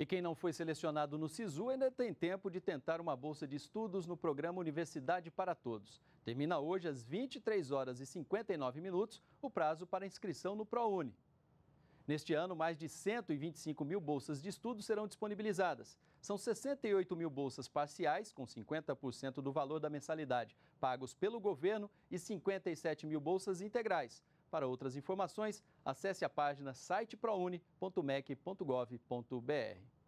E quem não foi selecionado no SISU ainda tem tempo de tentar uma bolsa de estudos no programa Universidade para Todos. Termina hoje às 23 horas e 59 minutos o prazo para inscrição no ProUni. Neste ano, mais de 125 mil bolsas de estudo serão disponibilizadas. São 68 mil bolsas parciais, com 50% do valor da mensalidade, pagos pelo governo, e 57 mil bolsas integrais. Para outras informações, acesse a página siteproune.mec.gov.br.